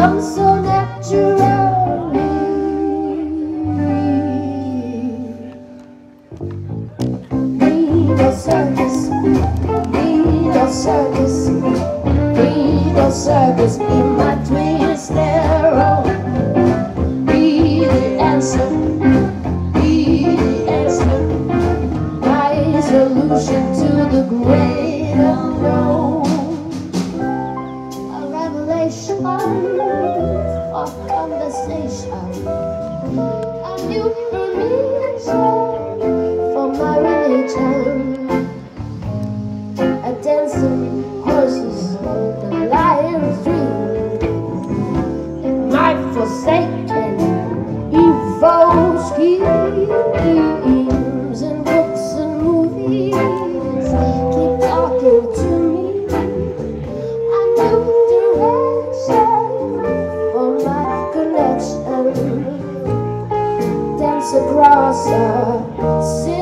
comes so naturally. Need service, need service. Need service, be my Be the answer, be the answer. My solution to the great unknown. A revelation of conversation. A new casa